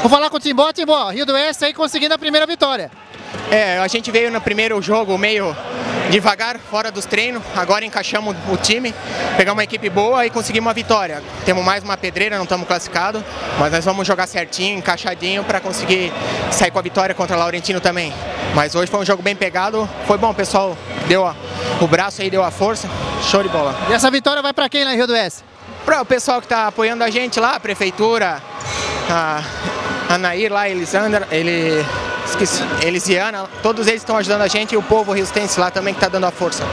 Vou falar com o Timbó, Timbó, Rio do Oeste aí conseguindo a primeira vitória. É, a gente veio no primeiro jogo meio devagar, fora dos treinos, agora encaixamos o time, pegamos uma equipe boa e conseguimos uma vitória. Temos mais uma pedreira, não estamos classificados, mas nós vamos jogar certinho, encaixadinho para conseguir sair com a vitória contra o Laurentino também. Mas hoje foi um jogo bem pegado, foi bom, o pessoal deu a, o braço aí, deu a força, show de bola. E essa vitória vai para quem lá em Rio do Oeste? Para o pessoal que está apoiando a gente lá, a prefeitura, a, a Nair lá, Elisandra, ele esqueci, Elisiana, todos eles estão ajudando a gente e o povo resistense lá também que está dando a força.